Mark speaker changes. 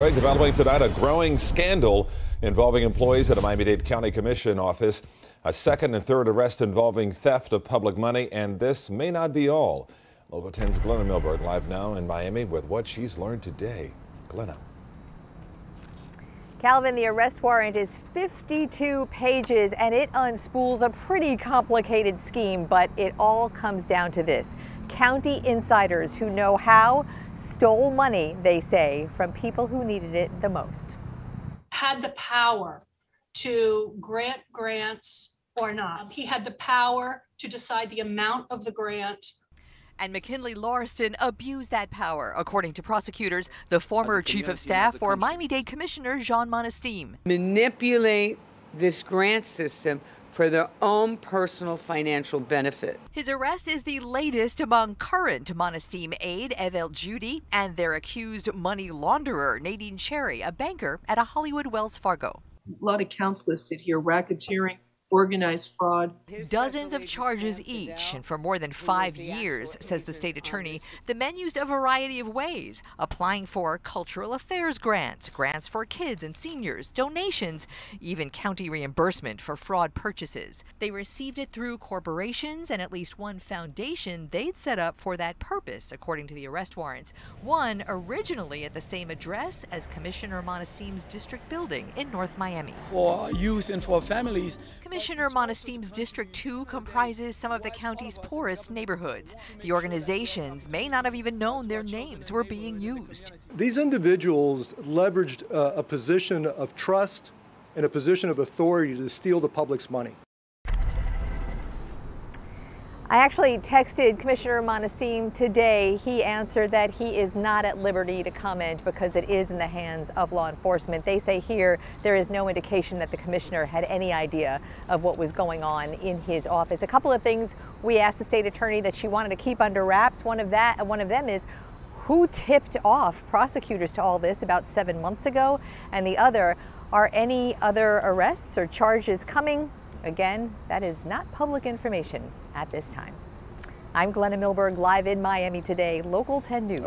Speaker 1: Developing tonight a growing scandal involving employees at a Miami-Dade County Commission office. A second and third arrest involving theft of public money, and this may not be all. Local 10's Glenna Milberg live now in Miami with what she's learned today. Glenna.
Speaker 2: Calvin, the arrest warrant is 52 pages and it unspools a pretty complicated scheme, but it all comes down to this. County insiders who know how stole money, they say, from people who needed it the most.
Speaker 3: Had the power to grant grants or not. He had the power to decide the amount of the grant
Speaker 4: and Mac-Kinley Lauriston abused that power, according to prosecutors, the former chief of staff for Miami-Dade Commissioner Jean Monestime.
Speaker 5: Manipulate this grant system for their own personal financial benefit.
Speaker 4: His arrest is the latest among current Monestime aide Evel Judy and their accused money launderer Nadine Cherry, a banker at a Hollywood Wells Fargo.
Speaker 6: A lot of counts listed here, racketeering, organized fraud.
Speaker 4: Dozens of charges each, and for more than five years, says the state attorney. The men used a variety of ways, applying for cultural affairs grants, grants for kids and seniors, donations, even county reimbursement for fraud purchases. They received it through corporations and at least one foundation they'd set up for that purpose, according to the arrest warrants. One originally at the same address as Commissioner Monestime's district building in North Miami.
Speaker 7: For youth and for families,
Speaker 4: Commissioner Monestime's District 2 comprises some of the county's poorest neighborhoods. The organizations may not have even known their names were being used.
Speaker 8: These individuals leveraged uh, a position of trust and a position of authority to steal the public's money.
Speaker 2: I actually texted Commissioner Monestime today. He answered that he is not at liberty to comment because it is in the hands of law enforcement. They say here there is no indication that the commissioner had any idea of what was going on in his office. A couple of things we asked the state attorney that she wanted to keep under wraps. One of that, one of them is who tipped off prosecutors to all this about seven months ago, and the other, are any other arrests or charges coming? Again, that is not public information at this time. I'm Glenna Milberg, live in Miami today, Local 10 News.